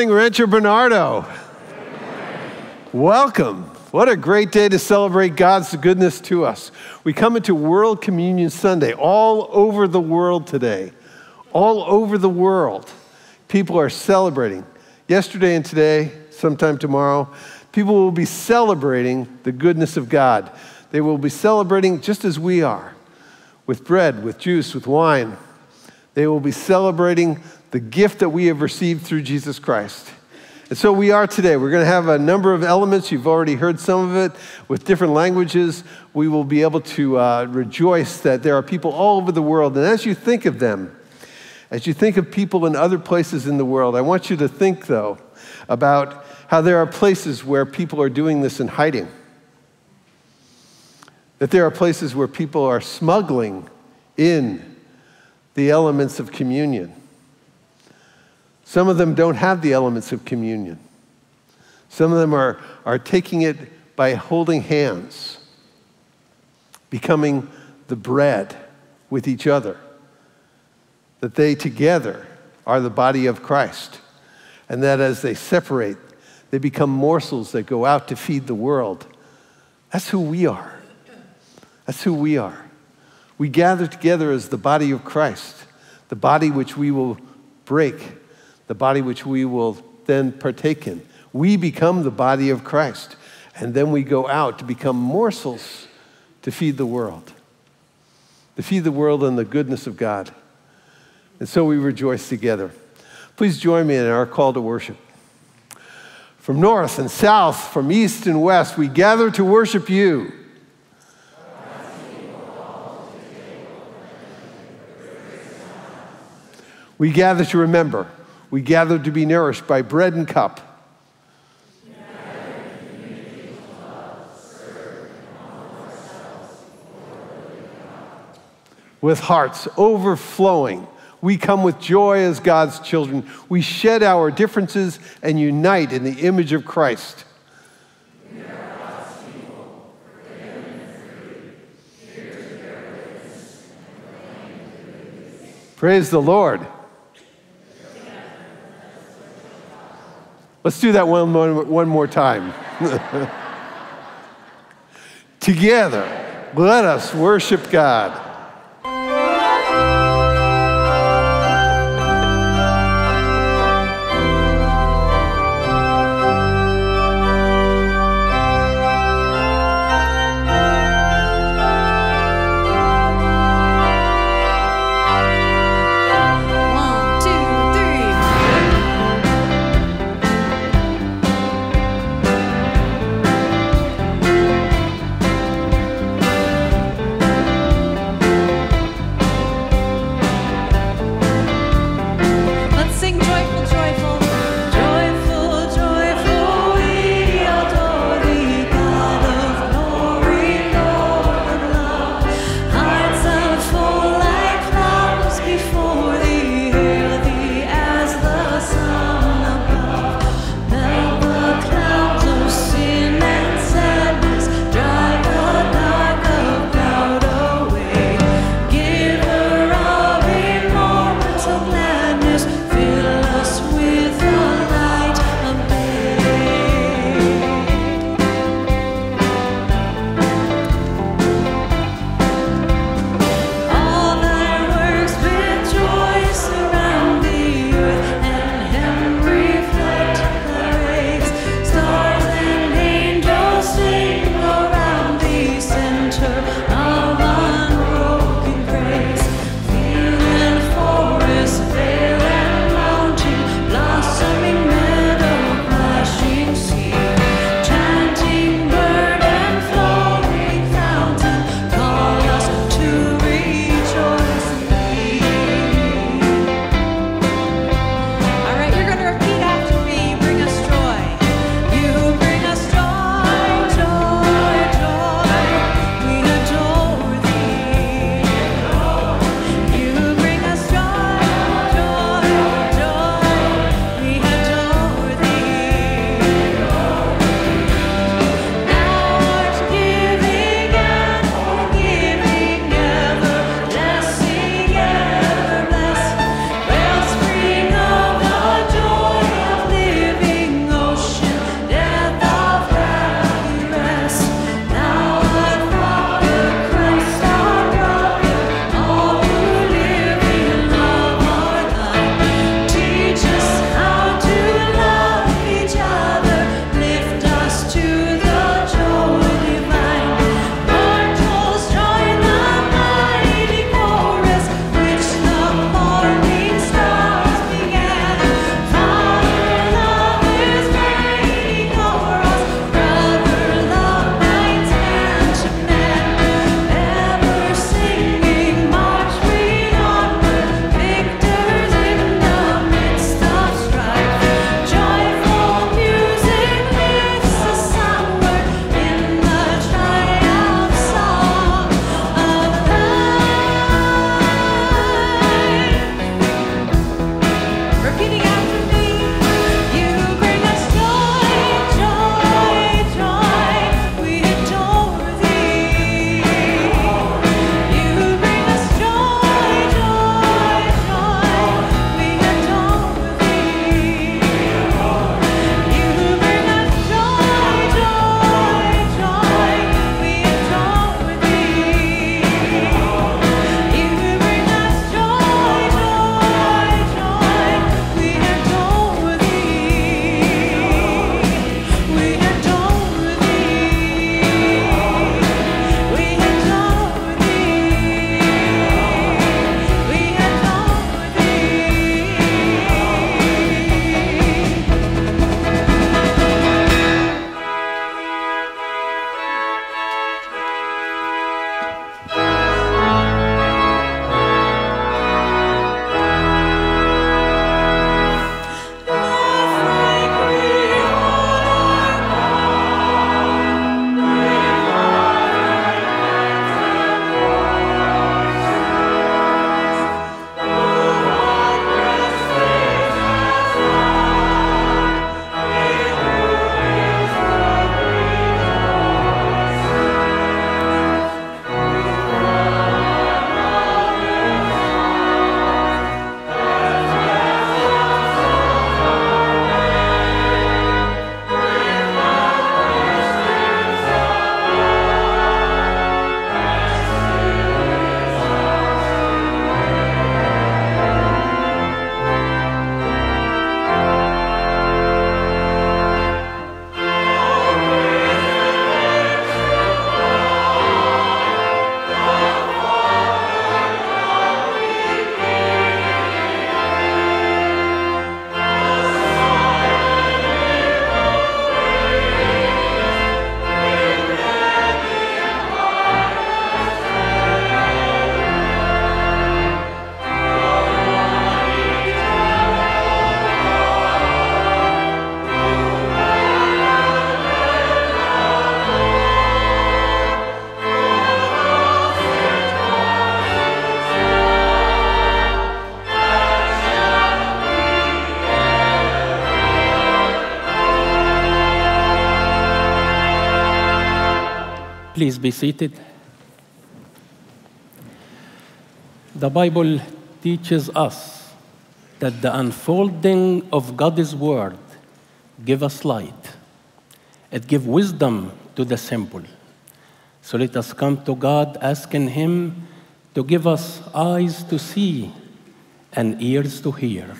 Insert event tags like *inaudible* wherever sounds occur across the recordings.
morning, Rancho Bernardo. Welcome. What a great day to celebrate God's goodness to us. We come into World Communion Sunday all over the world today. All over the world, people are celebrating. Yesterday and today, sometime tomorrow, people will be celebrating the goodness of God. They will be celebrating just as we are with bread, with juice, with wine. They will be celebrating the gift that we have received through Jesus Christ. And so we are today. We're going to have a number of elements. You've already heard some of it with different languages. We will be able to uh, rejoice that there are people all over the world. And as you think of them, as you think of people in other places in the world, I want you to think, though, about how there are places where people are doing this in hiding. That there are places where people are smuggling in the elements of communion. Some of them don't have the elements of communion. Some of them are, are taking it by holding hands, becoming the bread with each other, that they together are the body of Christ, and that as they separate, they become morsels that go out to feed the world. That's who we are. That's who we are. We gather together as the body of Christ, the body which we will break, the body which we will then partake in. We become the body of Christ, and then we go out to become morsels to feed the world, to feed the world in the goodness of God. And so we rejoice together. Please join me in our call to worship. From north and south, from east and west, we gather to worship you. We gather to remember. We gather to be nourished by bread and cup. With hearts overflowing, we come with joy as God's children. We shed our differences and unite in the image of Christ. Praise the Lord. Let's do that one more, one more time. *laughs* Together, let us worship God. Be seated. The Bible teaches us that the unfolding of God's word give us light. It give wisdom to the simple. So let us come to God asking him to give us eyes to see and ears to hear.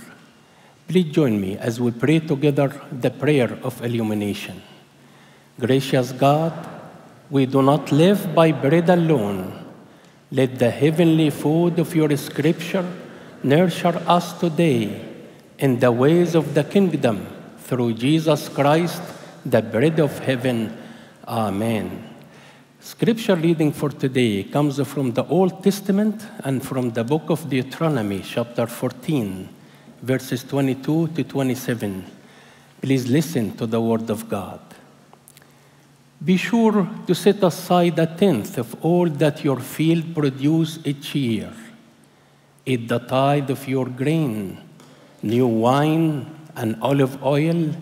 Please join me as we pray together the prayer of illumination. Gracious God, we do not live by bread alone. Let the heavenly food of your scripture nurture us today in the ways of the kingdom through Jesus Christ, the bread of heaven. Amen. Scripture reading for today comes from the Old Testament and from the book of Deuteronomy, chapter 14, verses 22 to 27. Please listen to the word of God. Be sure to set aside a tenth of all that your field produce each year. Eat the tithe of your grain, new wine and olive oil,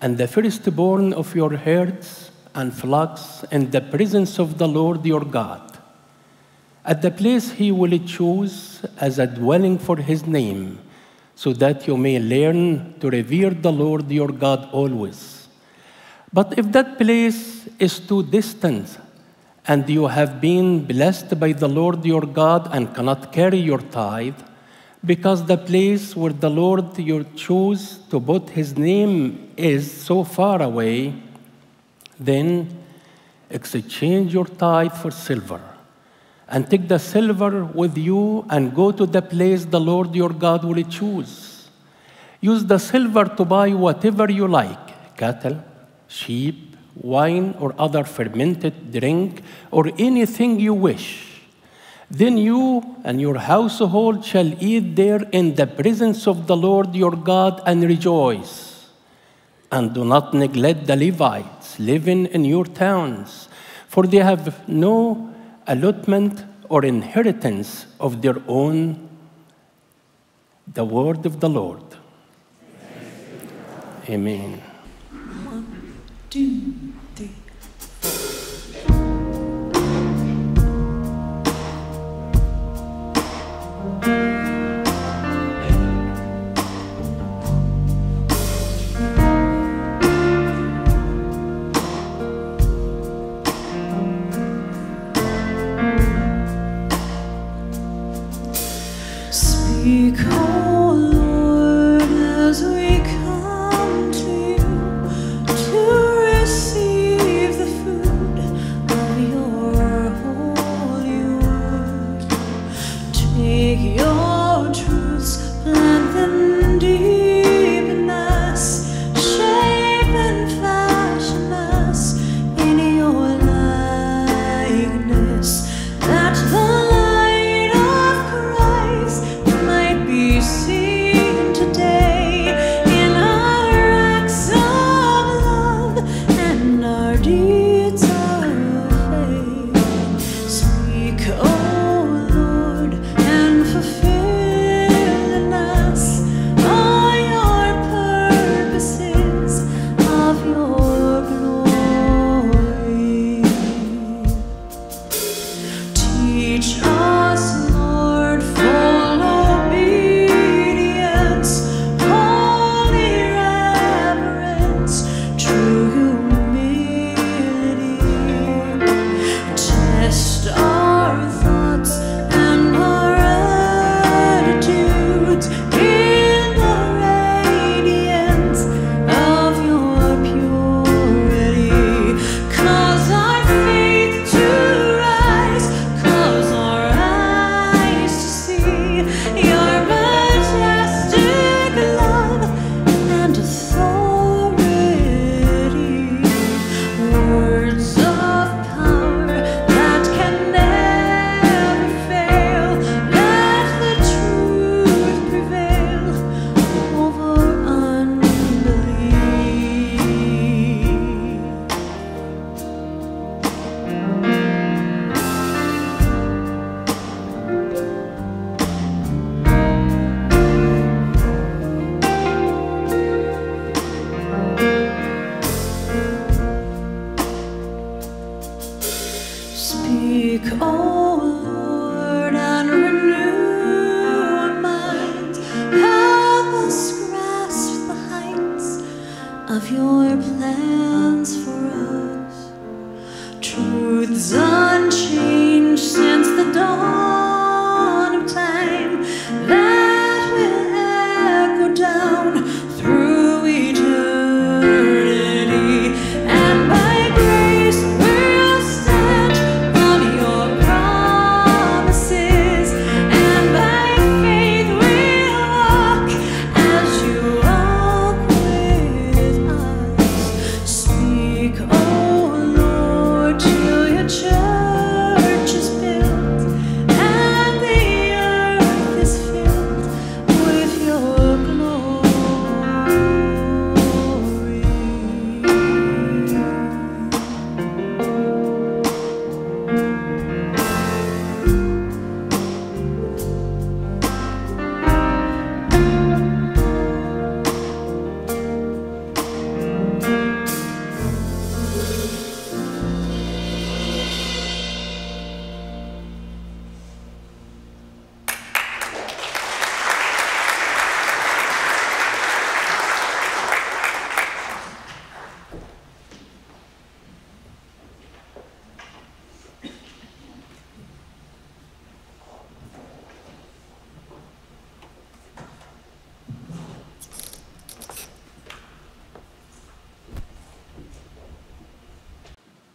and the firstborn of your herds and flocks in the presence of the Lord your God, at the place he will choose as a dwelling for his name, so that you may learn to revere the Lord your God always. But if that place is too distant, and you have been blessed by the Lord your God and cannot carry your tithe, because the place where the Lord you choose to put his name is so far away, then exchange your tithe for silver, and take the silver with you and go to the place the Lord your God will choose. Use the silver to buy whatever you like cattle, sheep, wine, or other fermented drink, or anything you wish. Then you and your household shall eat there in the presence of the Lord your God and rejoice. And do not neglect the Levites living in your towns, for they have no allotment or inheritance of their own. The word of the Lord. Amen. Two,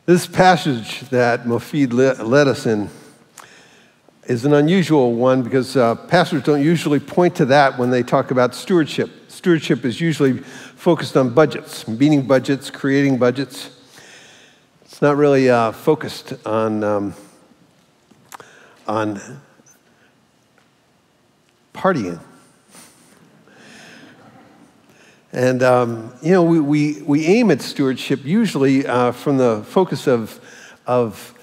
This passage that Mofid le- led us in is an unusual one because uh, pastors don't usually point to that when they talk about stewardship. Stewardship is usually focused on budgets, meeting budgets, creating budgets. It's not really uh, focused on, um, on partying. And, um, you know, we, we, we aim at stewardship usually uh, from the focus of, of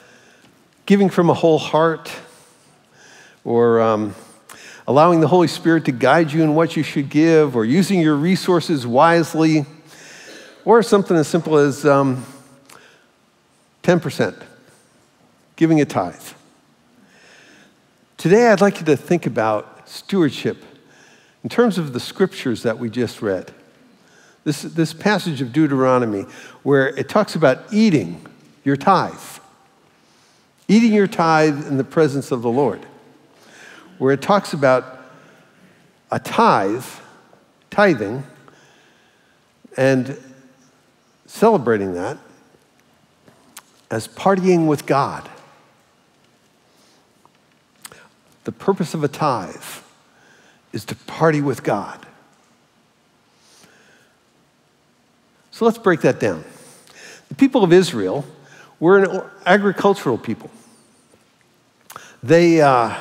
giving from a whole heart or um, allowing the Holy Spirit to guide you in what you should give or using your resources wisely or something as simple as um, 10%, giving a tithe. Today, I'd like you to think about stewardship in terms of the scriptures that we just read. This, this passage of Deuteronomy, where it talks about eating your tithe, eating your tithe in the presence of the Lord, where it talks about a tithe, tithing, and celebrating that as partying with God. The purpose of a tithe is to party with God. So let's break that down. The people of Israel were an agricultural people. They, uh,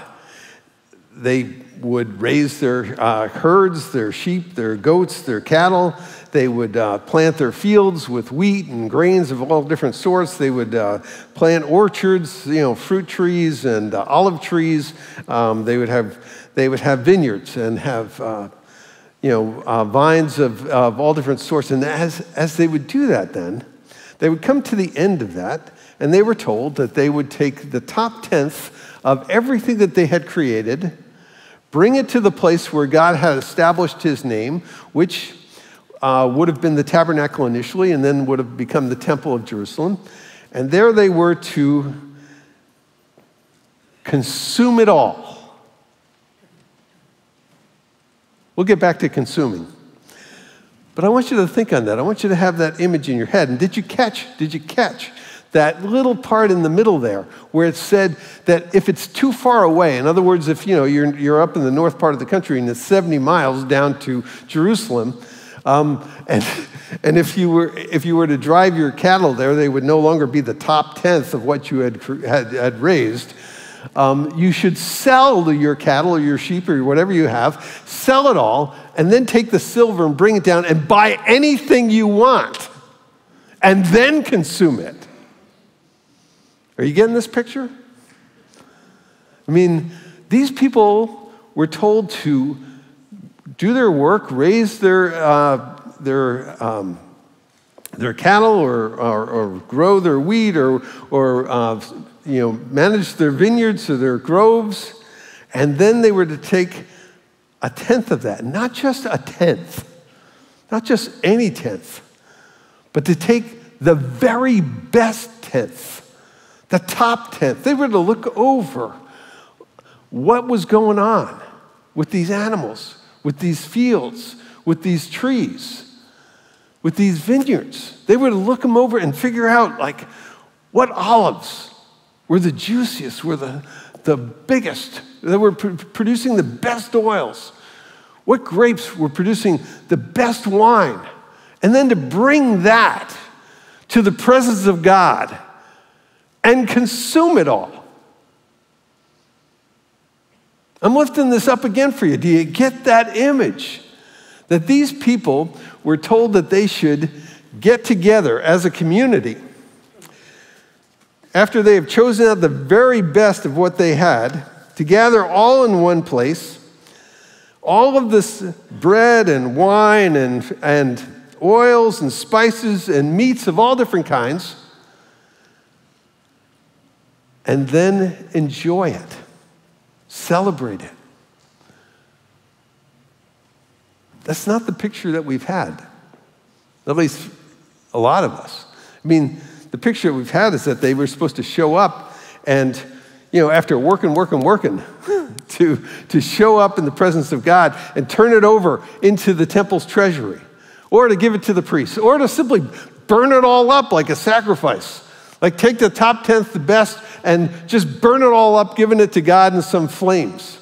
they would raise their uh, herds, their sheep, their goats, their cattle. They would uh, plant their fields with wheat and grains of all different sorts. They would uh, plant orchards, you know, fruit trees and uh, olive trees. Um, they, would have, they would have vineyards and have uh, you know, uh, vines of, of all different sorts. And as, as they would do that, then, they would come to the end of that, and they were told that they would take the top tenth of everything that they had created, bring it to the place where God had established his name, which uh, would have been the tabernacle initially, and then would have become the temple of Jerusalem. And there they were to consume it all. We'll get back to consuming. But I want you to think on that. I want you to have that image in your head. And did you catch, did you catch that little part in the middle there where it said that if it's too far away, in other words, if you know you're, you're up in the north part of the country and it's 70 miles down to Jerusalem, um, and, *laughs* and if, you were, if you were to drive your cattle there, they would no longer be the top tenth of what you had, had, had raised. Um, you should sell your cattle or your sheep or whatever you have, sell it all, and then take the silver and bring it down and buy anything you want, and then consume it. Are you getting this picture? I mean, these people were told to do their work, raise their, uh, their, um, their cattle, or, or, or, grow their wheat, or, or uh, you know, manage their vineyards or their groves, and then they were to take a tenth of that, not just a tenth, not just any tenth, but to take the very best tenth, the top tenth. They were to look over what was going on with these animals, with these fields, with these trees, with these vineyards. They were to look them over and figure out, like, what olives were the juiciest, were the, the biggest, that were pr- producing the best oils, what grapes were producing the best wine, and then to bring that to the presence of God and consume it all. I'm lifting this up again for you. Do you get that image? That these people were told that they should get together as a community after they have chosen out the very best of what they had to gather all in one place all of this bread and wine and, and oils and spices and meats of all different kinds and then enjoy it Celebrate it. That's not the picture that we've had, at least a lot of us. I mean, the picture we've had is that they were supposed to show up and, you know, after working, working, working, *laughs* to, to show up in the presence of God and turn it over into the temple's treasury, or to give it to the priests, or to simply burn it all up like a sacrifice. Like take the top tenth, the best, and just burn it all up, giving it to God in some flames.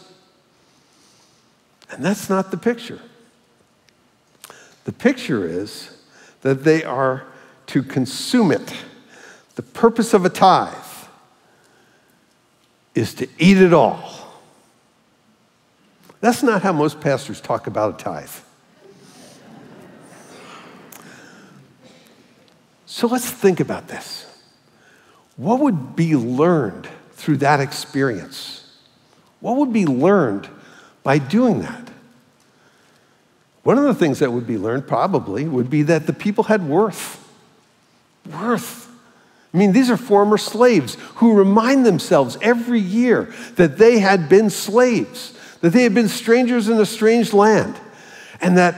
And that's not the picture. The picture is that they are to consume it. The purpose of a tithe is to eat it all. That's not how most pastors talk about a tithe. So let's think about this. What would be learned through that experience? What would be learned by doing that? One of the things that would be learned probably would be that the people had worth. Worth. I mean, these are former slaves who remind themselves every year that they had been slaves, that they had been strangers in a strange land, and that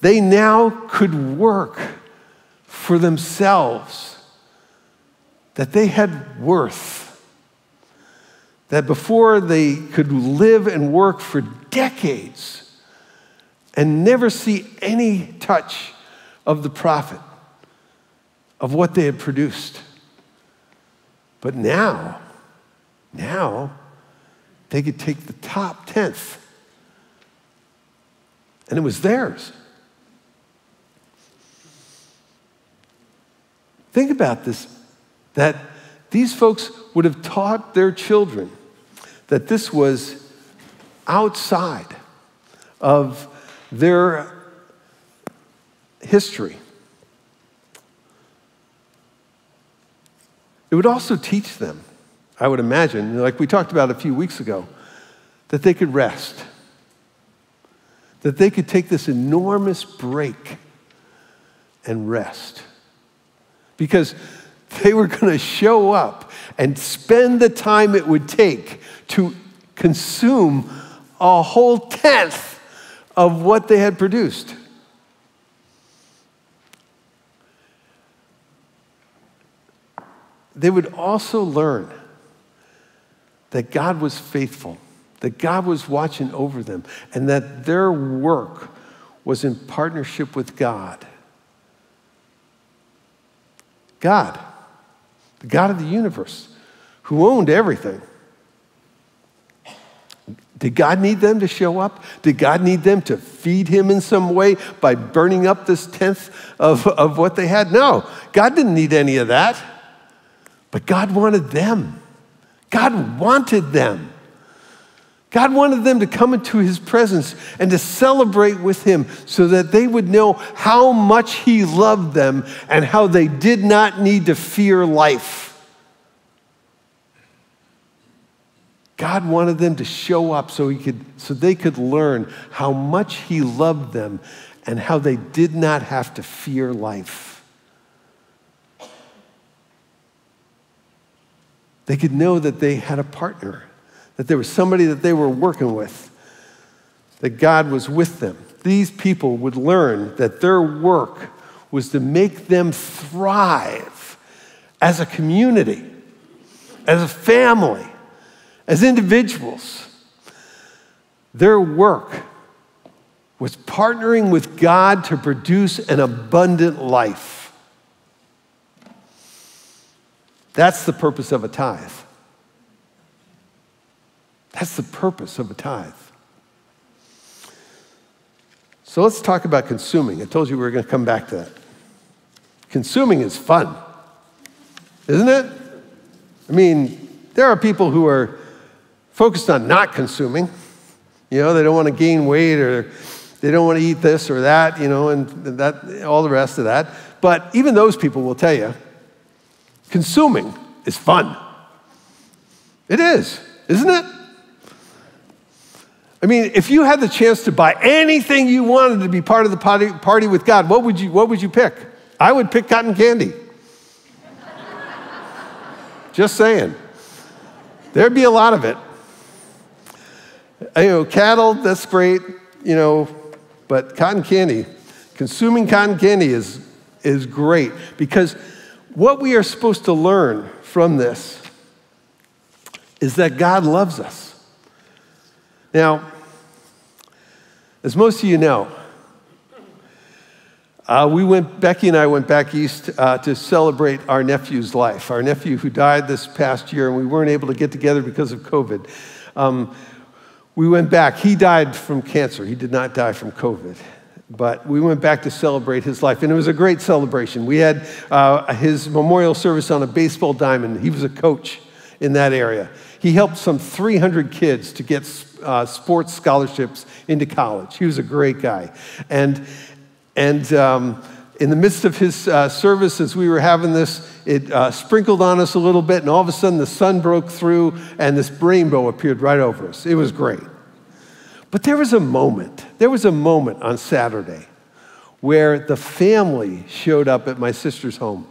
they now could work for themselves that they had worth. That before they could live and work for decades and never see any touch of the profit of what they had produced. But now, now, they could take the top tenth and it was theirs. Think about this that these folks would have taught their children that this was outside of their history. It would also teach them, I would imagine, like we talked about a few weeks ago, that they could rest, that they could take this enormous break and rest. Because they were going to show up and spend the time it would take to consume a whole tenth of what they had produced. They would also learn that God was faithful, that God was watching over them, and that their work was in partnership with God. God the God of the universe, who owned everything. Did God need them to show up? Did God need them to feed him in some way by burning up this tenth of, of what they had? No, God didn't need any of that. But God wanted them. God wanted them. God wanted them to come into his presence and to celebrate with him so that they would know how much he loved them and how they did not need to fear life. God wanted them to show up so, he could, so they could learn how much he loved them and how they did not have to fear life. They could know that they had a partner, that there was somebody that they were working with, that God was with them. These people would learn that their work was to make them thrive as a community, as a family, as individuals. Their work was partnering with God to produce an abundant life. That's the purpose of a tithe. That's the purpose of a tithe. So let's talk about consuming. I told you we were going to come back to that. Consuming is fun, isn't it? I mean, there are people who are focused on not consuming. You know, they don't want to gain weight or they don't want to eat this or that, you know, and that, all the rest of that. But even those people will tell you consuming is fun. It is, isn't it? I mean, if you had the chance to buy anything you wanted to be part of the party, party with God, what would, you, what would you pick? I would pick cotton candy. Just saying. There'd be a lot of it. You know, cattle, that's great, you know, but cotton candy, consuming cotton candy is, is great because what we are supposed to learn from this is that God loves us. Now, as most of you know, uh, we went, Becky and I went back east uh, to celebrate our nephew's life. Our nephew who died this past year, and we weren't able to get together because of COVID. Um, we went back. He died from cancer. He did not die from COVID. But we went back to celebrate his life, and it was a great celebration. We had uh, his memorial service on a baseball diamond. He was a coach in that area. He helped some 300 kids to get uh, sports scholarships into college. He was a great guy. And, and um, in the midst of his uh, service, as we were having this, it uh, sprinkled on us a little bit, and all of a sudden the sun broke through, and this rainbow appeared right over us. It was great. But there was a moment, there was a moment on Saturday where the family showed up at my sister's home.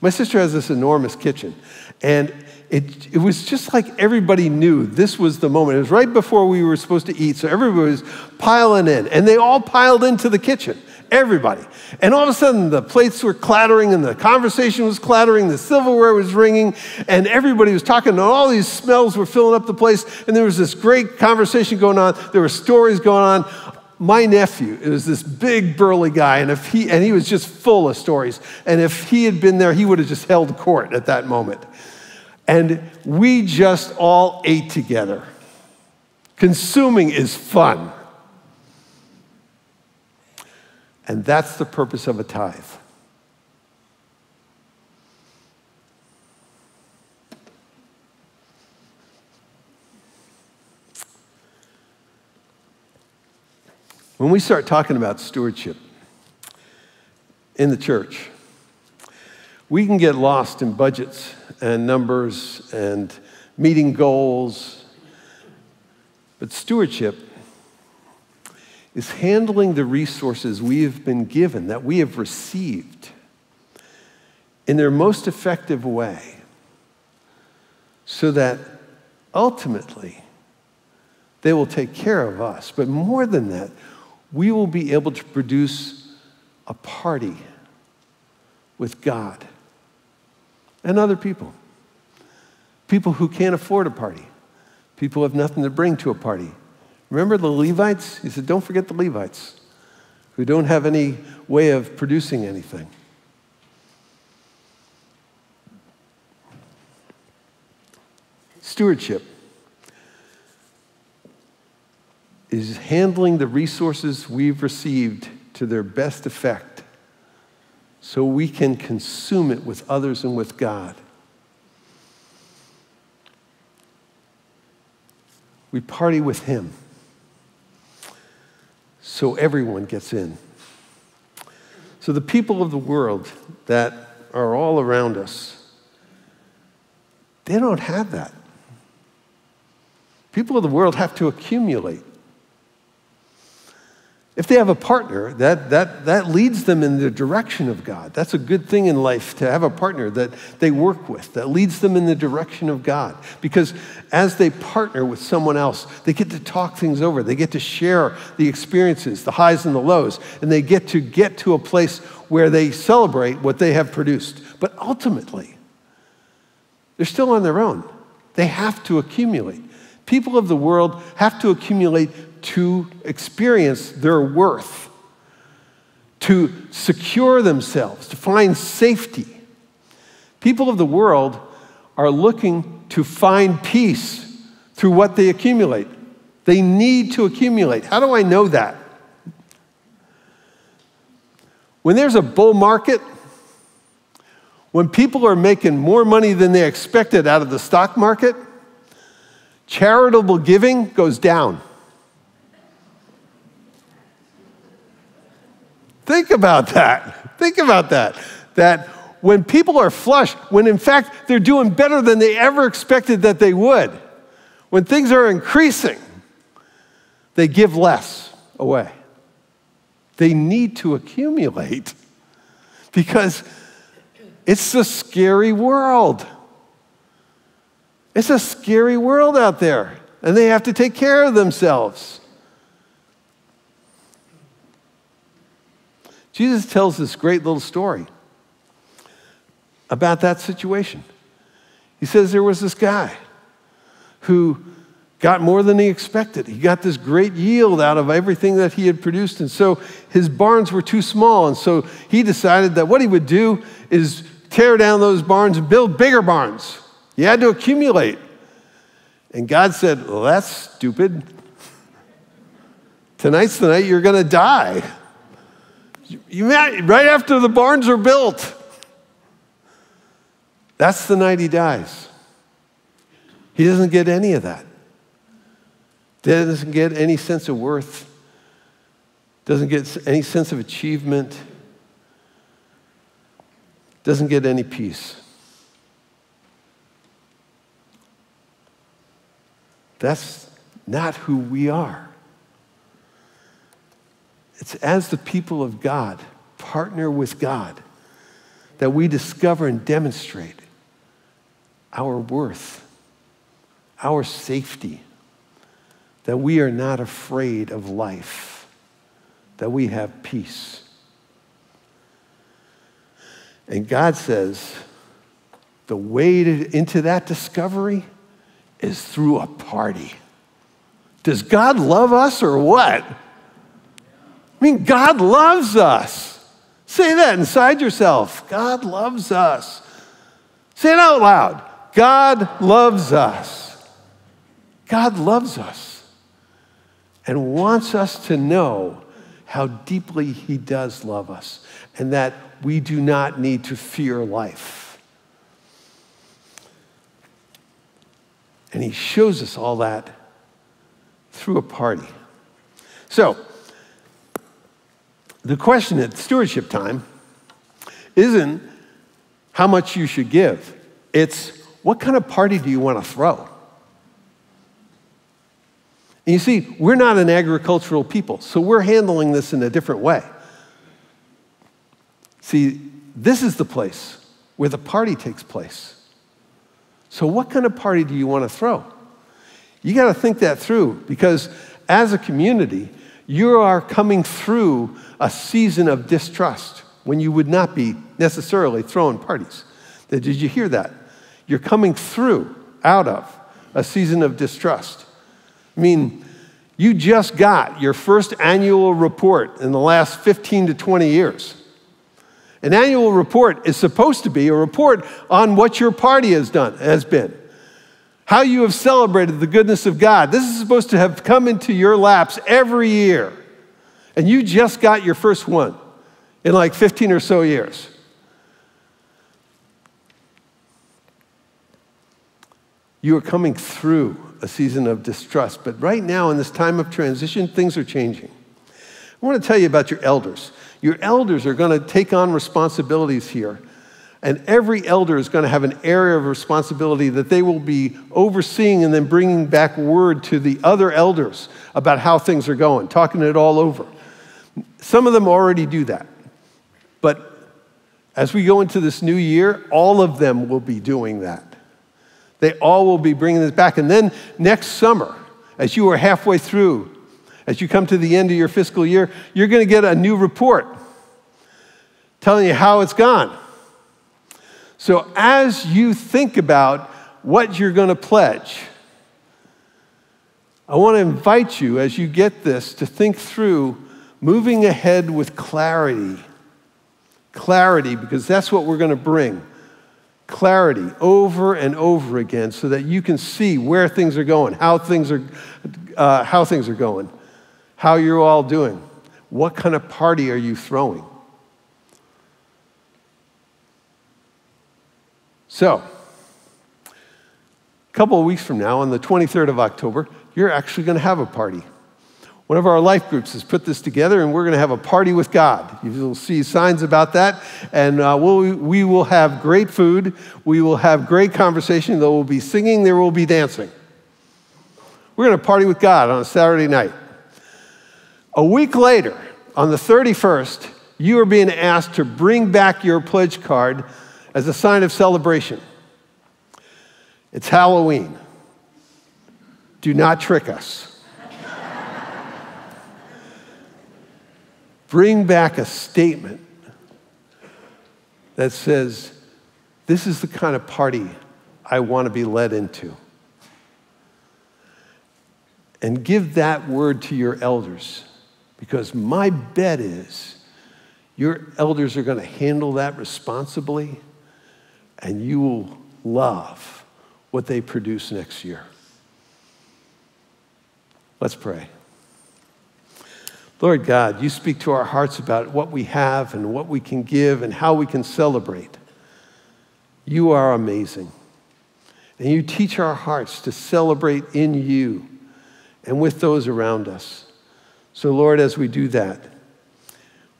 My sister has this enormous kitchen, and it, it was just like everybody knew this was the moment. It was right before we were supposed to eat, so everybody was piling in, and they all piled into the kitchen. Everybody. And all of a sudden, the plates were clattering, and the conversation was clattering, the silverware was ringing, and everybody was talking, and all these smells were filling up the place. And there was this great conversation going on. There were stories going on. My nephew is this big burly guy, and if he and he was just full of stories. And if he had been there, he would have just held court at that moment. And we just all ate together. Consuming is fun. And that's the purpose of a tithe. When we start talking about stewardship in the church, we can get lost in budgets and numbers and meeting goals. But stewardship is handling the resources we have been given, that we have received, in their most effective way, so that ultimately they will take care of us. But more than that, we will be able to produce a party with God and other people. People who can't afford a party, people who have nothing to bring to a party. Remember the Levites? He said, Don't forget the Levites who don't have any way of producing anything. Stewardship is handling the resources we've received to their best effect so we can consume it with others and with God. We party with Him so everyone gets in. So the people of the world that are all around us, they don't have that. People of the world have to accumulate. If they have a partner, that, that, that leads them in the direction of God. That's a good thing in life to have a partner that they work with, that leads them in the direction of God. Because as they partner with someone else, they get to talk things over. They get to share the experiences, the highs and the lows, and they get to get to a place where they celebrate what they have produced. But ultimately, they're still on their own. They have to accumulate. People of the world have to accumulate to experience their worth, to secure themselves, to find safety. People of the world are looking to find peace through what they accumulate. They need to accumulate. How do I know that? When there's a bull market, when people are making more money than they expected out of the stock market, charitable giving goes down. Think about that. Think about that. That when people are flush, when in fact they're doing better than they ever expected that they would, when things are increasing, they give less away. They need to accumulate *laughs* because it's a scary world. It's a scary world out there, and they have to take care of themselves. Jesus tells this great little story about that situation. He says there was this guy who got more than he expected. He got this great yield out of everything that he had produced. And so his barns were too small. And so he decided that what he would do is tear down those barns and build bigger barns. He had to accumulate. And God said, Well, that's stupid. Tonight's the night you're going to die. You, right after the barns are built. That's the night he dies. He doesn't get any of that. Doesn't get any sense of worth. Doesn't get any sense of achievement. Doesn't get any peace. That's not who we are. It's as the people of God partner with God that we discover and demonstrate our worth, our safety, that we are not afraid of life, that we have peace. And God says the way to, into that discovery is through a party. Does God love us or what? I mean, God loves us. Say that inside yourself. God loves us. Say it out loud. God loves us. God loves us and wants us to know how deeply He does love us and that we do not need to fear life. And He shows us all that through a party. So, the question at stewardship time isn't how much you should give, it's what kind of party do you want to throw? And you see, we're not an agricultural people, so we're handling this in a different way. See, this is the place where the party takes place. So, what kind of party do you want to throw? You got to think that through because as a community, you are coming through a season of distrust when you would not be necessarily throwing parties. Did you hear that? You're coming through, out of a season of distrust. I mean, you just got your first annual report in the last 15 to 20 years. An annual report is supposed to be a report on what your party has done, has been, how you have celebrated the goodness of God. This is supposed to have come into your laps every year and you just got your first one in like 15 or so years. You are coming through a season of distrust, but right now, in this time of transition, things are changing. I want to tell you about your elders. Your elders are going to take on responsibilities here, and every elder is going to have an area of responsibility that they will be overseeing and then bringing back word to the other elders about how things are going, talking it all over. Some of them already do that. But as we go into this new year, all of them will be doing that. They all will be bringing this back. And then next summer, as you are halfway through, as you come to the end of your fiscal year, you're going to get a new report telling you how it's gone. So as you think about what you're going to pledge, I want to invite you as you get this to think through moving ahead with clarity. Clarity, because that's what we're going to bring. Clarity over and over again so that you can see where things are going, how things are, uh, how things are going, how you're all doing. What kind of party are you throwing? So, a couple of weeks from now, on the 23rd of October, you're actually going to have a party. One of our life groups has put this together, and we're going to have a party with God. You'll see signs about that, and uh, we'll, we will have great food. We will have great conversation. There will be singing, there will be dancing. We're going to party with God on a Saturday night. A week later, on the 31st, you are being asked to bring back your pledge card as a sign of celebration. It's Halloween. Do not trick us. Bring back a statement that says, This is the kind of party I want to be led into. And give that word to your elders, because my bet is your elders are going to handle that responsibly, and you will love what they produce next year. Let's pray. Lord God, you speak to our hearts about what we have and what we can give and how we can celebrate. You are amazing. And you teach our hearts to celebrate in you and with those around us. So, Lord, as we do that,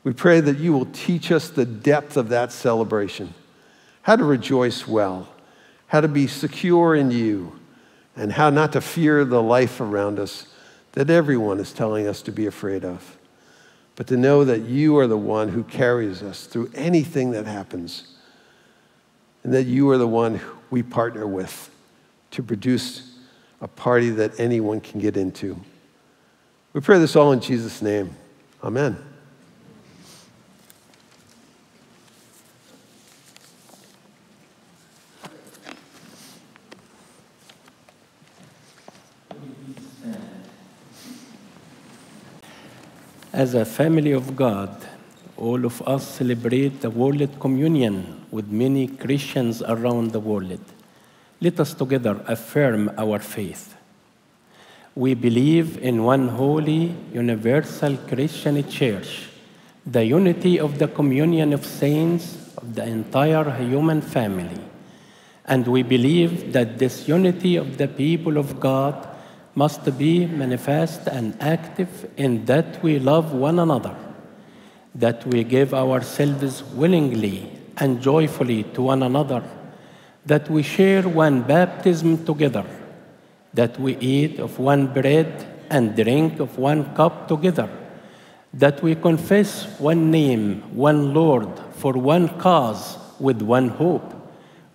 we pray that you will teach us the depth of that celebration, how to rejoice well, how to be secure in you, and how not to fear the life around us that everyone is telling us to be afraid of, but to know that you are the one who carries us through anything that happens, and that you are the one we partner with to produce a party that anyone can get into. We pray this all in Jesus' name. Amen. As a family of God, all of us celebrate the World Communion with many Christians around the world. Let us together affirm our faith. We believe in one holy, universal Christian church, the unity of the communion of saints of the entire human family. And we believe that this unity of the people of God must be manifest and active in that we love one another, that we give ourselves willingly and joyfully to one another, that we share one baptism together, that we eat of one bread and drink of one cup together, that we confess one name, one Lord, for one cause with one hope,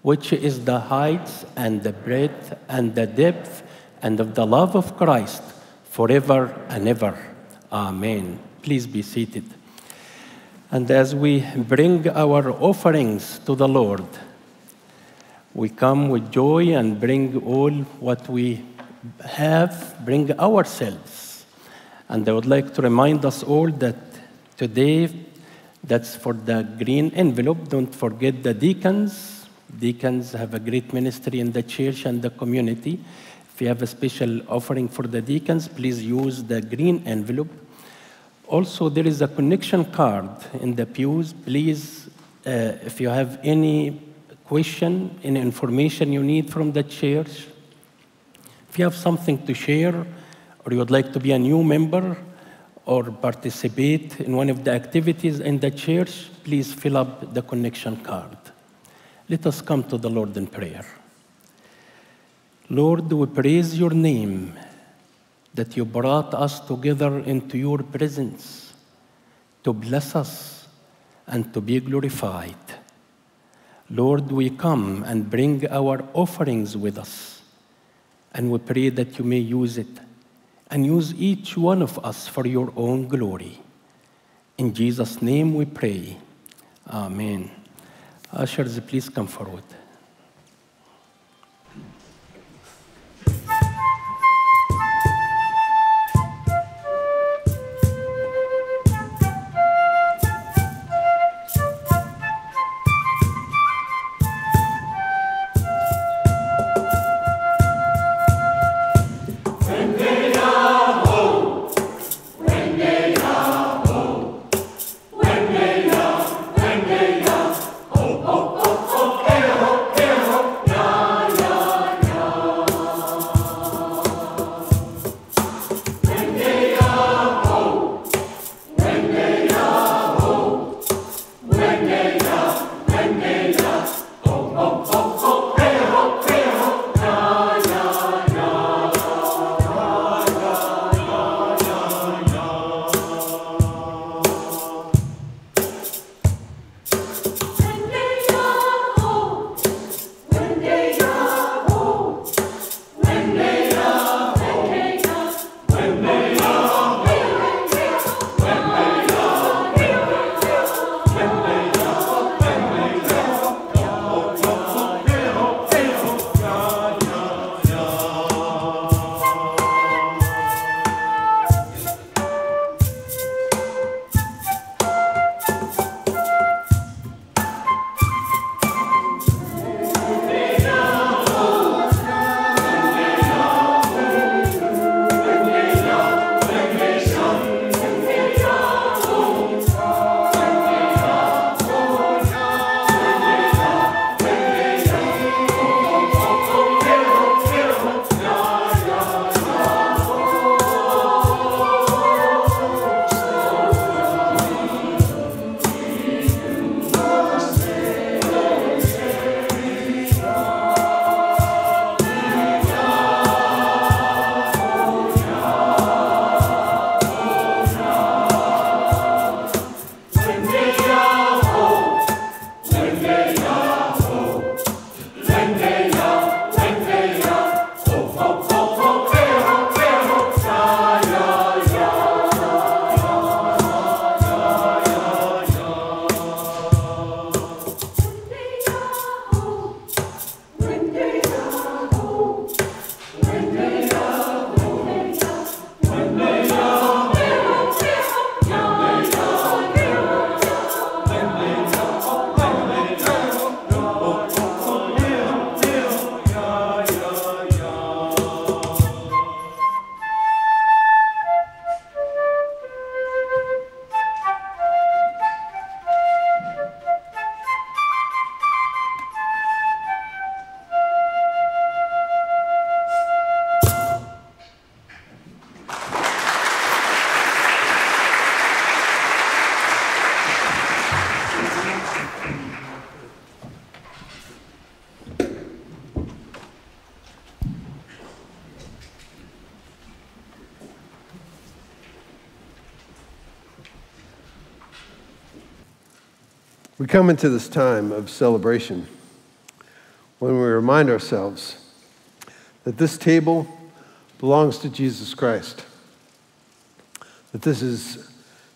which is the heights and the breadth and the depth and of the love of Christ forever and ever. Amen. Please be seated. And as we bring our offerings to the Lord, we come with joy and bring all what we have, bring ourselves. And I would like to remind us all that today, that's for the green envelope. Don't forget the deacons. Deacons have a great ministry in the church and the community. If you have a special offering for the deacons, please use the green envelope. Also, there is a connection card in the pews. Please, uh, if you have any question, any information you need from the church, if you have something to share, or you would like to be a new member, or participate in one of the activities in the church, please fill up the connection card. Let us come to the Lord in prayer. Lord, we praise your name that you brought us together into your presence. to bless us and to be glorified. Lord, we come and bring our offerings with us, and we pray that you may use it and use each one of us for your own glory. In Jesus' name we pray. Amen. Ushers, please come forward. Come into this time of celebration when we remind ourselves that this table belongs to Jesus Christ. That this is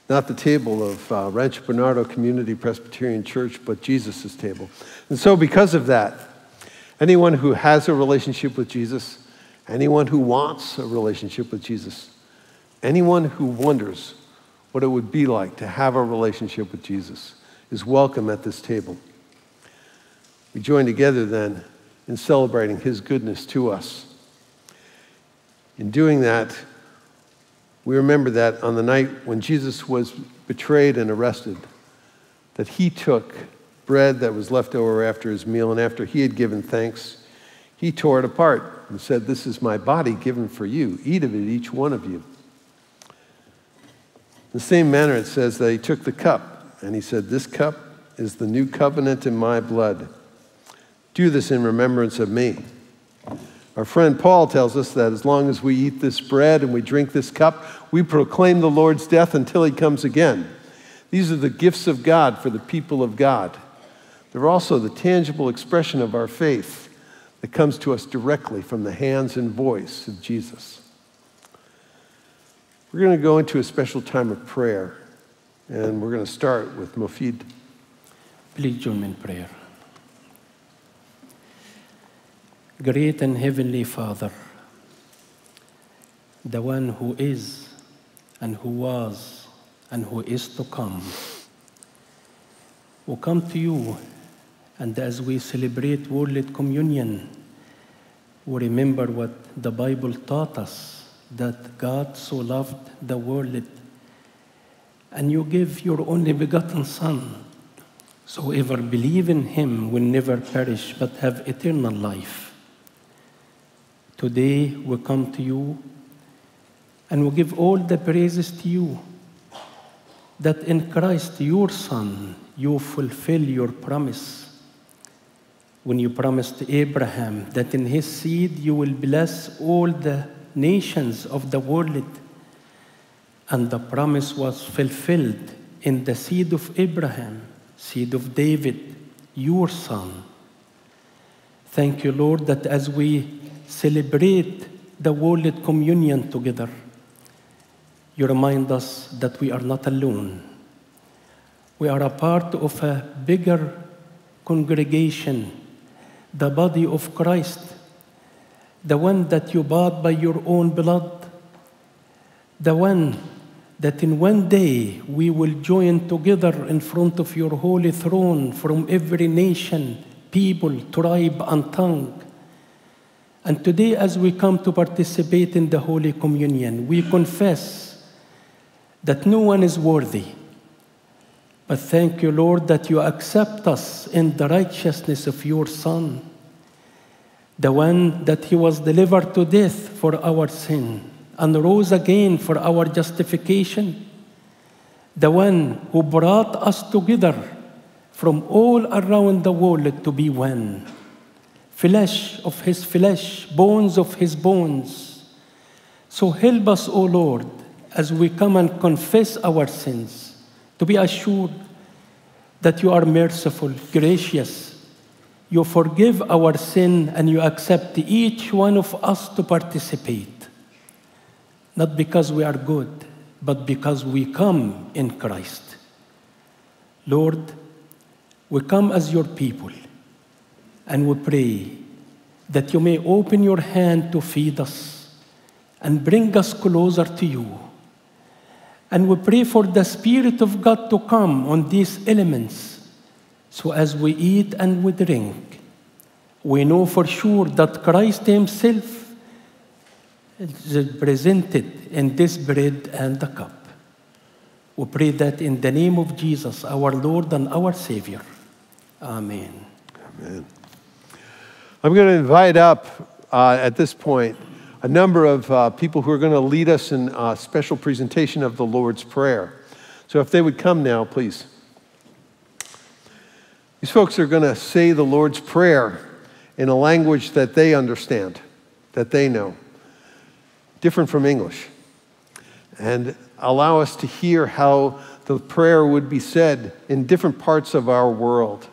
not the table of uh, Rancho Bernardo Community Presbyterian Church, but Jesus' table. And so, because of that, anyone who has a relationship with Jesus, anyone who wants a relationship with Jesus, anyone who wonders what it would be like to have a relationship with Jesus is welcome at this table. We join together then in celebrating his goodness to us. In doing that, we remember that on the night when Jesus was betrayed and arrested, that he took bread that was left over after his meal, and after he had given thanks, he tore it apart and said, This is my body given for you. Eat of it, each one of you. In the same manner, it says that he took the cup and he said, This cup is the new covenant in my blood. Do this in remembrance of me. Our friend Paul tells us that as long as we eat this bread and we drink this cup, we proclaim the Lord's death until he comes again. These are the gifts of God for the people of God. They're also the tangible expression of our faith that comes to us directly from the hands and voice of Jesus. We're going to go into a special time of prayer, and we're going to start with Mufid. Please join me in prayer. Great and heavenly Father, the one who is and who was and who is to come, we come to you, and as we celebrate World Communion, we remember what the Bible taught us that God so loved the world and you give your only begotten Son so whoever believe in him will never perish but have eternal life. Today we come to you and we give all the praises to you that in Christ your Son you fulfill your promise. When you promised Abraham that in his seed you will bless all the nations of the world, and the promise was fulfilled in the seed of Abraham seed of David, your son. Thank you, Lord, that as we celebrate the World Communion together, you remind us that we are not alone. We are a part of a bigger congregation, the body of Christ, the one that you bought by your own blood, the one that in one day we will join together in front of your holy throne from every nation, people, tribe, and tongue. And today, as we come to participate in the Holy Communion, we confess that no one is worthy. But thank you, Lord, that you accept us in the righteousness of your Son, the one that he was delivered to death for our sin and rose again for our justification, the one who brought us together from all around the world to be one, flesh of his flesh, bones of his bones. So help us, O Lord, as we come and confess our sins, to be assured that you are merciful, gracious. You forgive our sin and you accept each one of us to participate not because we are good, but because we come in Christ. Lord, we come as your people and we pray that you may open your hand to feed us and bring us closer to you. And we pray for the Spirit of God to come on these elements so as we eat and we drink, we know for sure that Christ Himself is presented in this bread and the cup. We pray that in the name of Jesus, our Lord and our Savior. Amen. Amen. I'm going to invite up uh, at this point a number of uh, people who are going to lead us in a special presentation of the Lord's Prayer. So if they would come now, please. These folks are going to say the Lord's Prayer in a language that they understand, that they know different from English, and allow us to hear how the prayer would be said in different parts of our world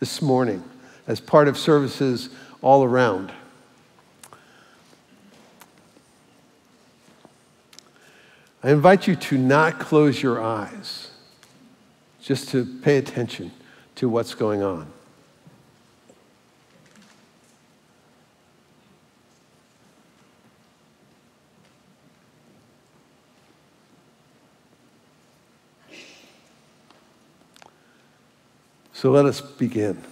this morning as part of services all around. I invite you to not close your eyes, just to pay attention to what's going on. So let us begin.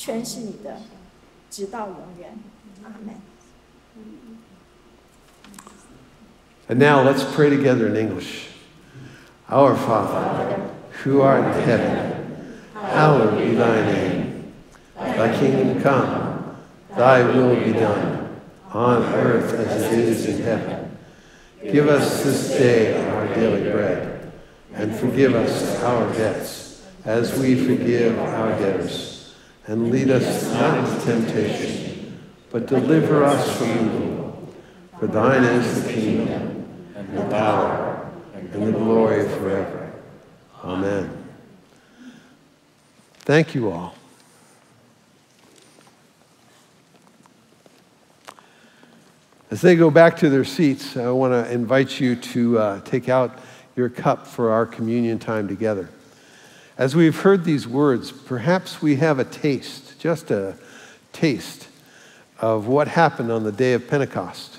全是你的，直到永远。阿门。 And now let's pray together in English. Our Father, who art in heaven, hallowed be thy name. Thy kingdom come, thy will be done, on earth as it is in heaven. Give us this day our daily bread, and forgive us our debts, as we forgive our debtors. and lead us not into temptation, but deliver us from evil. For thine is the kingdom, and the power, and the glory forever. Amen. Thank you all. As they go back to their seats, I want to invite you to uh, take out your cup for our communion time together. As we've heard these words, perhaps we have a taste, just a taste, of what happened on the day of Pentecost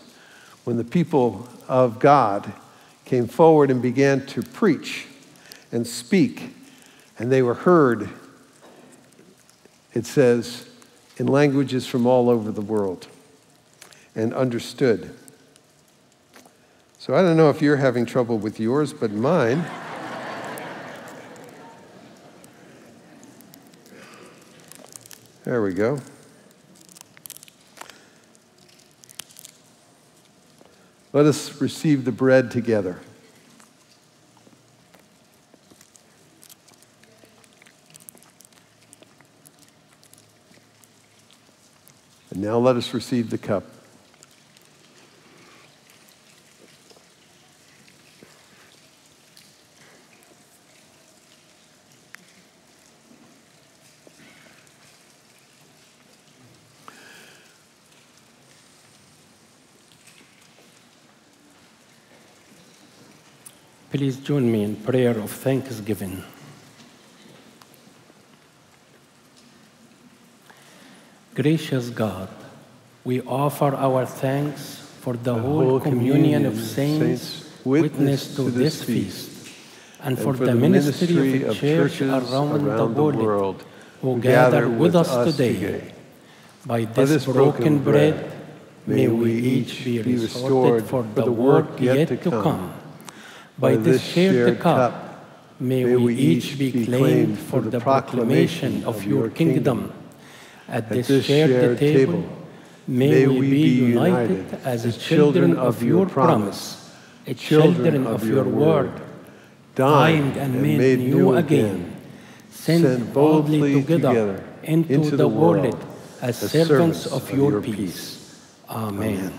when the people of God came forward and began to preach and speak, and they were heard, it says, in languages from all over the world and understood. So I don't know if you're having trouble with yours, but mine. There we go. Let us receive the bread together. And now let us receive the cup. Please join me in prayer of thanksgiving. Gracious God, we offer our thanks for the, whole, communion, of saints, witness to this feast, and, for, the, ministry of the churches around, the world, who gather with us today. By this, broken bread, may we each be restored for the work yet to come. By this shared cup, may we each be claimed for the proclamation of your kingdom. At this shared table, may we be united as the children of your promise, a children of your word, dying and made new again, sent boldly together into the world as servants of your peace. Amen.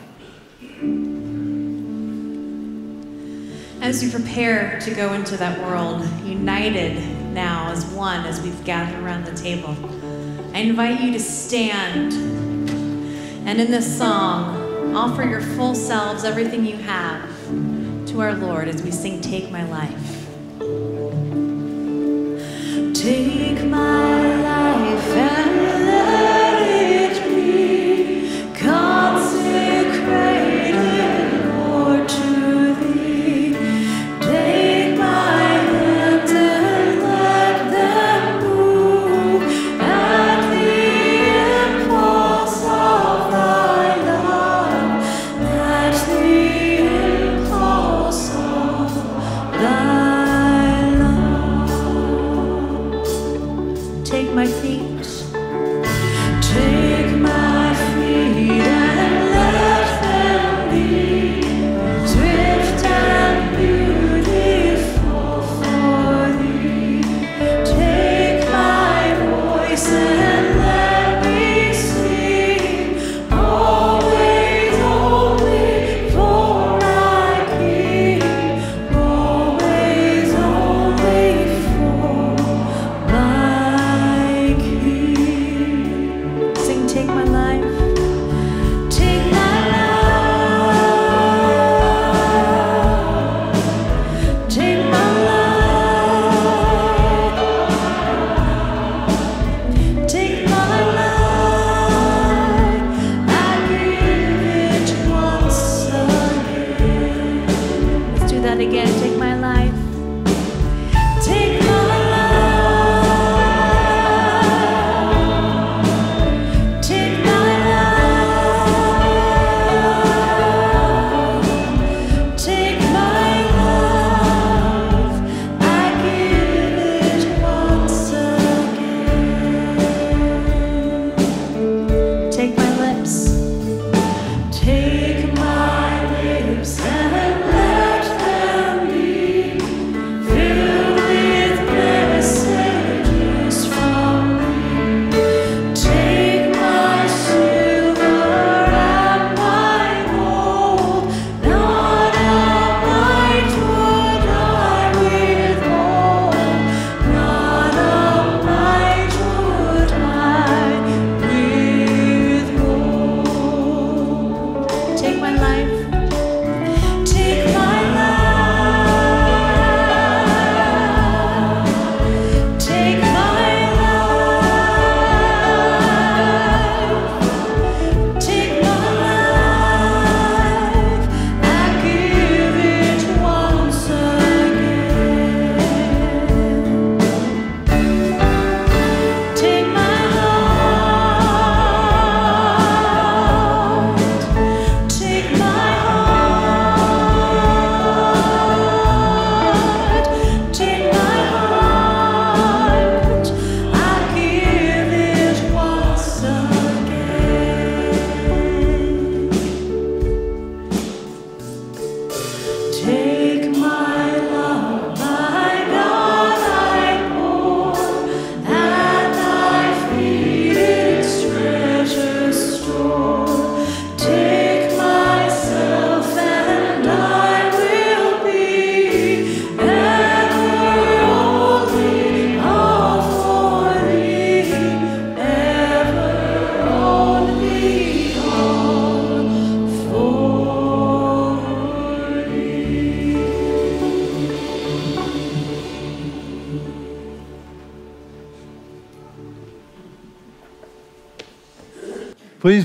As you prepare to go into that world, united now as one, as we've gathered around the table, I invite you to stand and in this song, offer your full selves, everything you have, to our Lord as we sing Take My Life. Take my life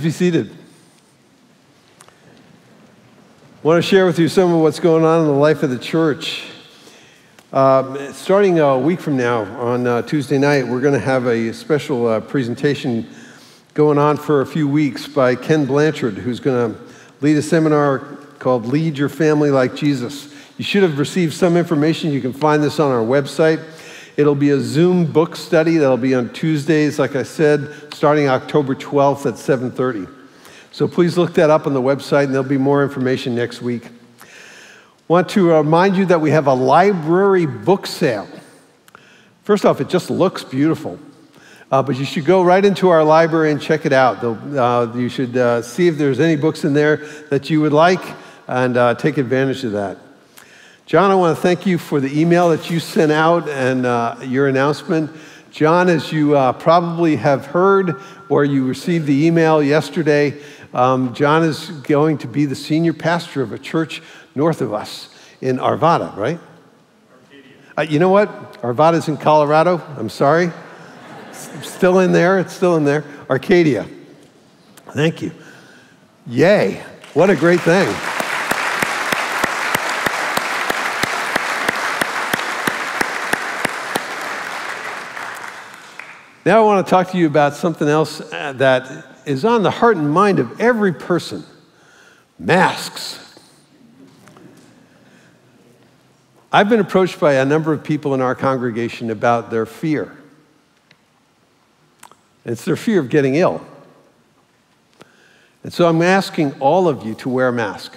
be seated. I want to share with you some of what's going on in the life of the church. Um, starting a week from now, on uh, Tuesday night, we're going to have a special uh, presentation going on for a few weeks by Ken Blanchard, who's going to lead a seminar called Lead Your Family Like Jesus. You should have received some information. You can find this on our website. It'll be a Zoom book study that'll be on Tuesdays, like I said, starting October 12th at 7:30. So please look that up on the website, and there'll be more information next week. Want to remind you that we have a library book sale. First off, it just looks beautiful. Uh, but you should go right into our library and check it out. Uh, you should uh, see if there's any books in there that you would like and uh, take advantage of that. John, I want to thank you for the email that you sent out and uh, your announcement. John, as you uh, probably have heard or you received the email yesterday, um, John is going to be the senior pastor of a church north of us in Arvada, right? Uh, you know what? Arvada's in Colorado. I'm sorry. It's still in there. It's still in there. Arcadia. Thank you. Yay. What a great thing. Now I want to talk to you about something else uh, that is on the heart and mind of every person masks. I've been approached by a number of people in our congregation about their fear. It's their fear of getting ill. And so I'm asking all of you to wear a mask.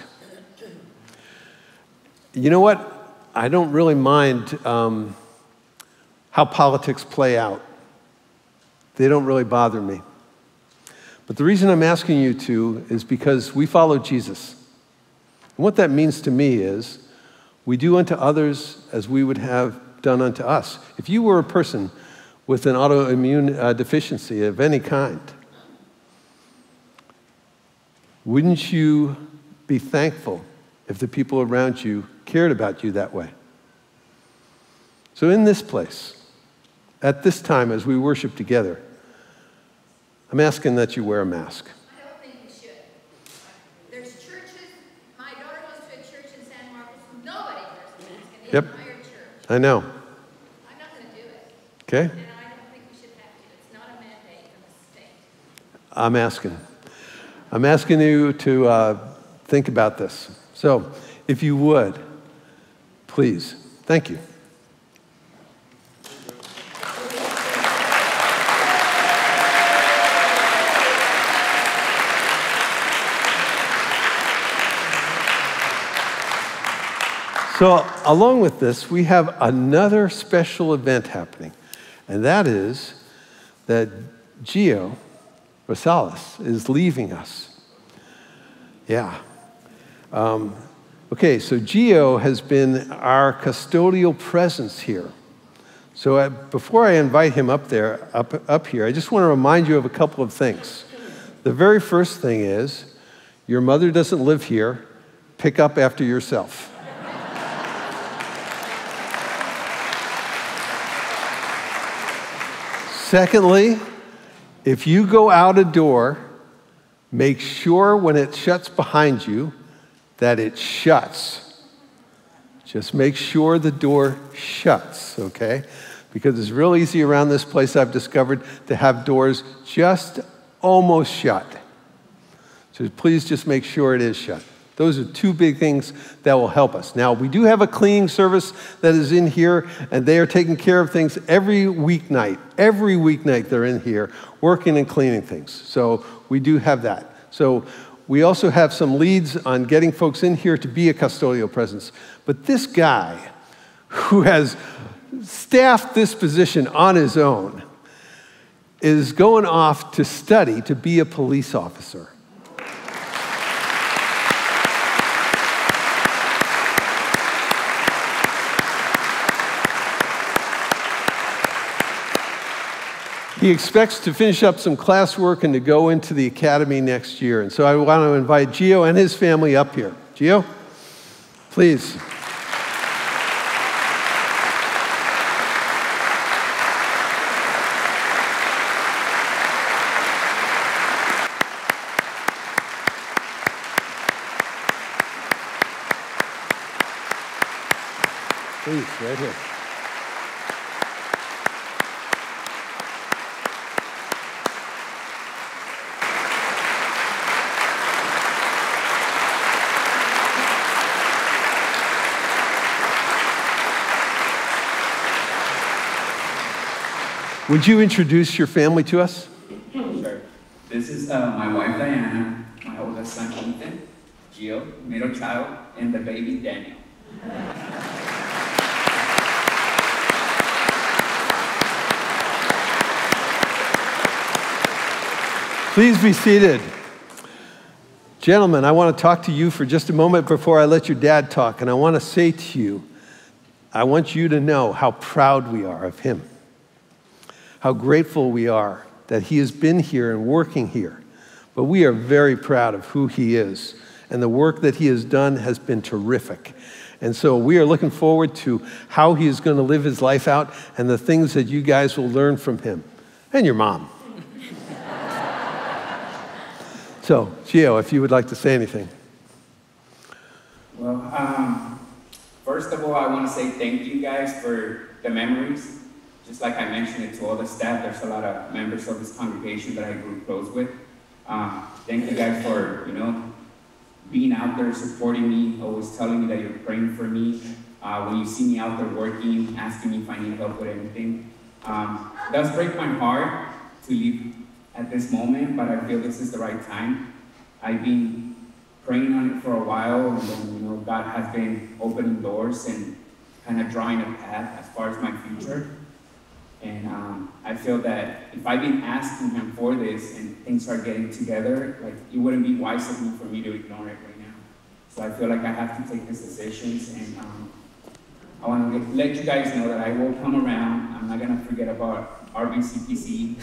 You know what? I don't really mind um, how politics play out. They don't really bother me. But the reason I'm asking you to is because we follow Jesus. And what that means to me is we do unto others as we would have done unto us. If you were a person with an autoimmune uh, deficiency of any kind, wouldn't you be thankful if the people around you cared about you that way? So, in this place, at this time as we worship together, I'm asking that you wear a mask. I don't think we should. There's churches, my daughter goes to a church in San Marcos, nobody wears a mask in the Yep. entire church. I know. I'm not gonna do it, Okay? and I don't think we should have to. It's not a mandate from the state. I'm asking. I'm asking you to uh, think about this. So, if you would, please. Thank you. So, along with this, we have another special event happening, and that is that Gio Rosales is leaving us. Yeah. Um, okay, so Gio has been our custodial presence here. So uh, before I invite him up there, up, up here, I just want to remind you of a couple of things. The very first thing is Your mother doesn't live here. Pick up after yourself. Secondly, if you go out a door, make sure when it shuts behind you that it shuts. Just make sure the door shuts, okay? Because it's real easy around this place, I've discovered, to have doors just almost shut. So please just make sure it is shut. Those are two big things that will help us. Now, we do have a cleaning service that is in here, and they are taking care of things every weeknight. Every weeknight, they're in here working and cleaning things. So we do have that. So we also have some leads on getting folks in here to be a custodial presence. But this guy who has staffed this position on his own is going off to study to be a police officer. He expects to finish up some classwork and to go into the academy next year. And so I want to invite Gio and his family up here. Gio, please. Please, right here. Would you introduce your family to us? Sure. This is uh, my wife Diana, my oldest son Ethan, Gio, middle child, and the baby Daniel. Please be seated. Gentlemen, I want to talk to you for just a moment before I let your dad talk. And I want to say to you, I want you to know how proud we are of him, how grateful we are that he has been here and working here. But we are very proud of who he is. And the work that he has done has been terrific. And so we are looking forward to how he is going to live his life out and the things that you guys will learn from him and your mom. *laughs* So, Gio, if you would like to say anything. Well, um, first of all, I want to say thank you guys for the memories. Just like I mentioned it to all the staff, there's a lot of members of this congregation that I grew close with. Um, thank you guys for, you know, being out there supporting me, always telling me that you're praying for me. Uh, when you see me out there working, asking me if I need help with anything. Um, it does break my heart to leave at this moment, but I feel this is the right time. I've been praying on it for a while, and then, you know, God has been opening doors and kind of drawing a path as far as my future. And um, I feel that if I've been asking Him for this and things are getting together, like it wouldn't be wise of me for me to ignore it right now. So I feel like I have to take these decisions, and um, I want to let you guys know that I will come around. I'm not gonna forget about RBCPC.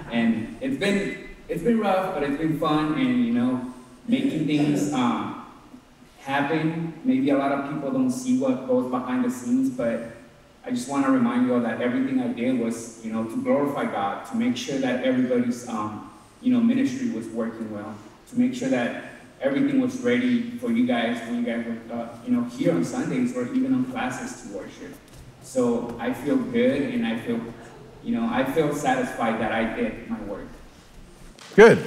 *laughs* and it's been it's been rough, but it's been fun, and you know, making things um, happen. Maybe a lot of people don't see what goes behind the scenes, but I just want to remind you all that everything I did was, you know, to glorify God, to make sure that everybody's, um, you know, ministry was working well, to make sure that everything was ready for you guys when you guys were, uh, you know, here on Sundays or even on classes to worship. So I feel good, and I feel you know, I feel satisfied that I did my work. Good.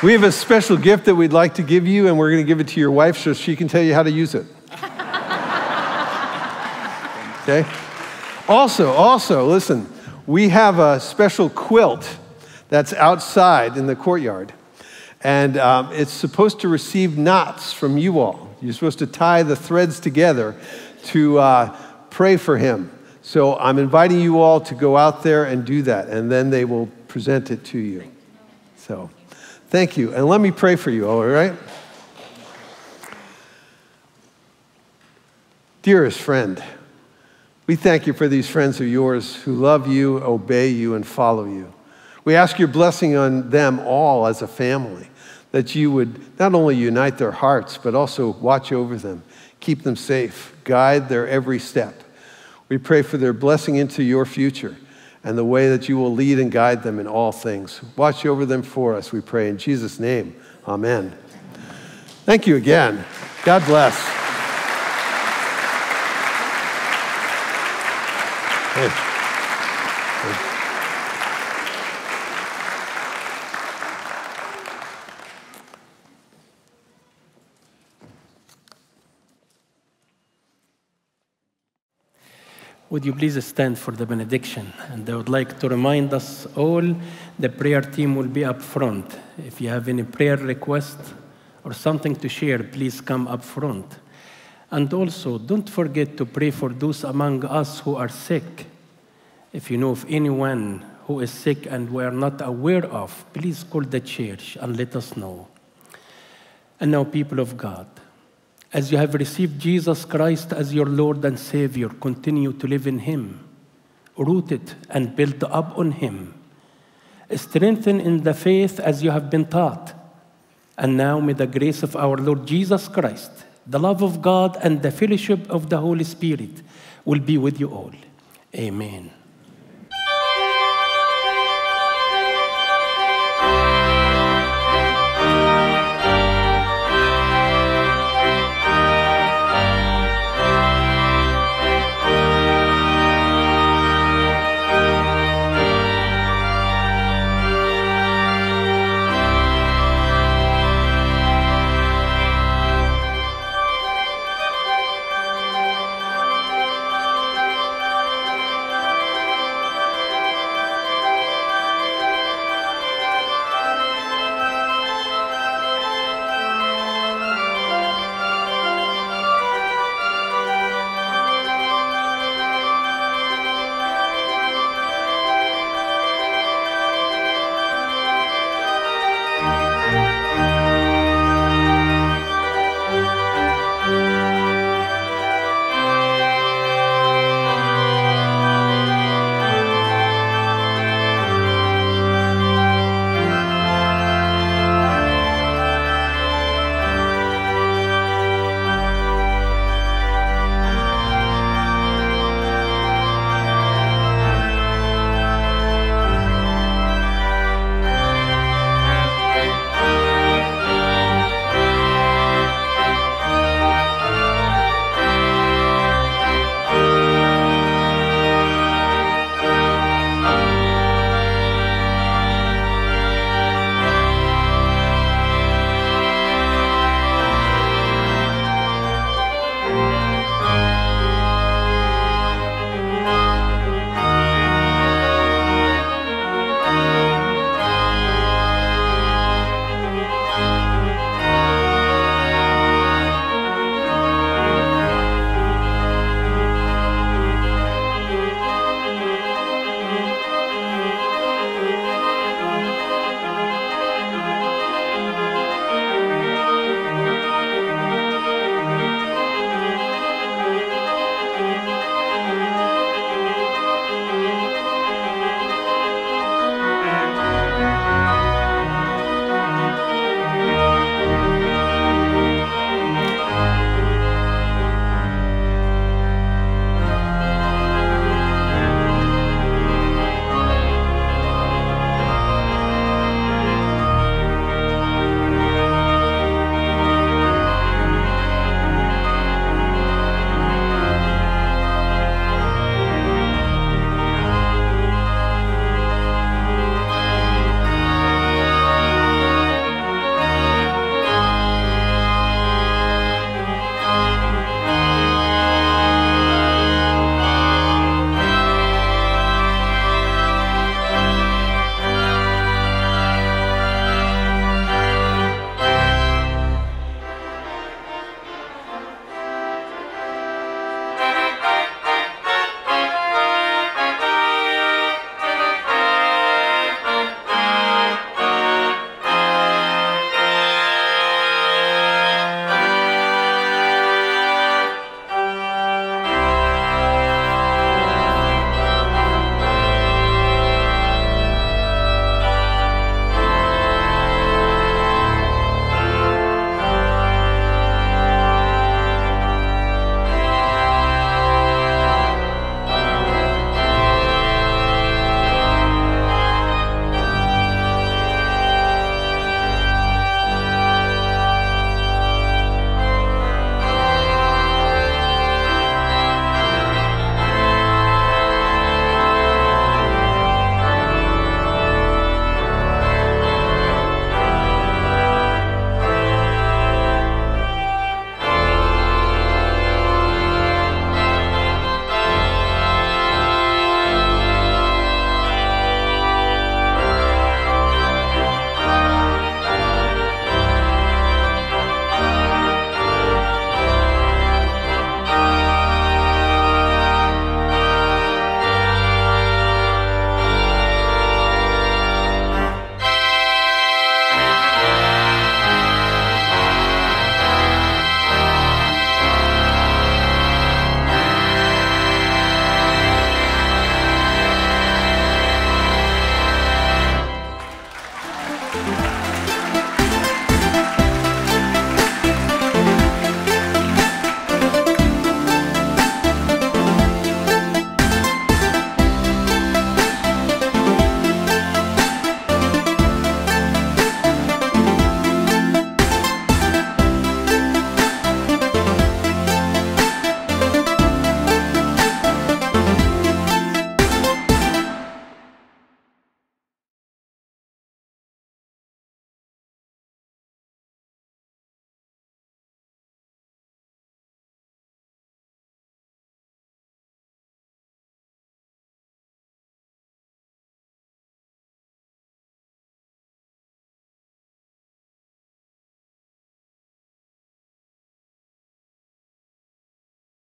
We have a special gift that we'd like to give you, and we're going to give it to your wife so she can tell you how to use it. *laughs* Okay? Also, also, listen, we have a special quilt that's outside in the courtyard. And um, it's supposed to receive knots from you all. You're supposed to tie the threads together to uh, pray for him. So I'm inviting you all to go out there and do that, and then they will present it to you. So thank you. And let me pray for you, all right? Dearest friend, We thank you for these friends of yours who love you, obey you, and follow you. We ask your blessing on them all as a family, that you would not only unite their hearts, but also watch over them, keep them safe, guide their every step. We pray for their blessing into your future and the way that you will lead and guide them in all things. Watch over them for us, we pray. In Jesus' name, amen. Thank you again. God bless. Hey. Would you please stand for the benediction? And I would like to remind us all the prayer team will be up front. If you have any prayer request or something to share, please come up front. And also, don't forget to pray for those among us who are sick. If you know of anyone who is sick and we are not aware of, please call the church and let us know. And now, people of God, as you have received Jesus Christ as your Lord and Savior, continue to live in Him, rooted and built up on Him. Strengthen in the faith as you have been taught. And now, may the grace of our Lord Jesus Christ, the love of God, and the fellowship of the Holy Spirit will be with you all. Amen.